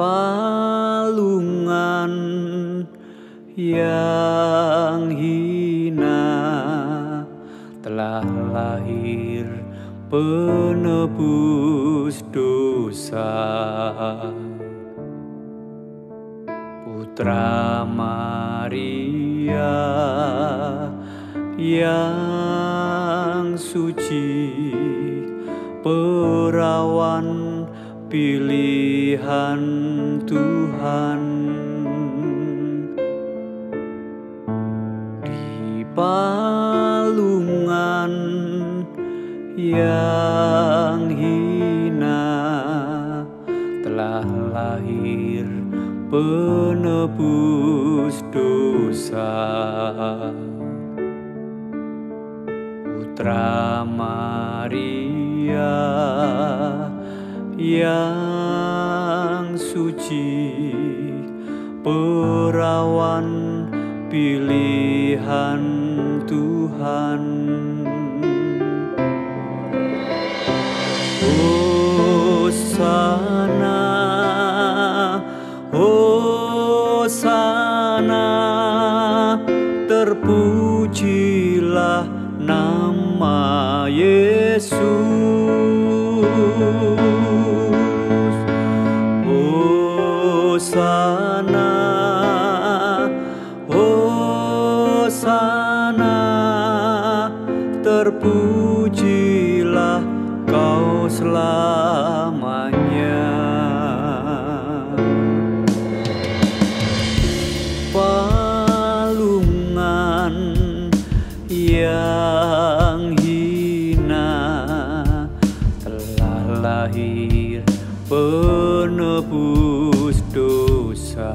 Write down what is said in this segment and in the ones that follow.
palungan yang hina telah lahir penebus dosa. Putra Maria yang suci perawan pilihan Tuhan. Di palungan yang hina telah lahir penebus dosa. Putra Maria yang suci perawan pilihan Tuhan. Hosana Hosana terpujilah nama Yesus Hosana Hosana terpujilah kau selamanya penebus dosa.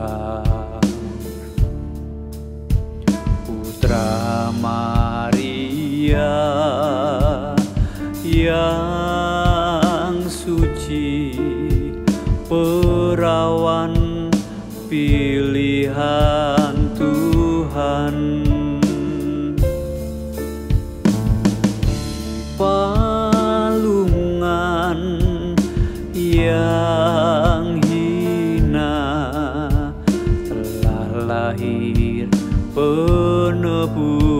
Putra Maria yang suci perawan pilihan Tuhan. Palungan yang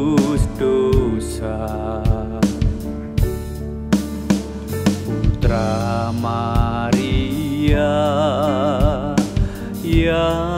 penebus dosa. Putra Maria yang